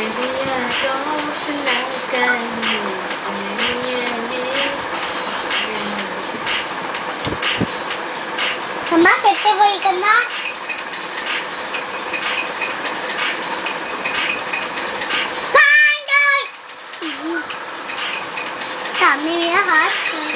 都是你。妈妈给最后一个呢？三个。大妹妹好。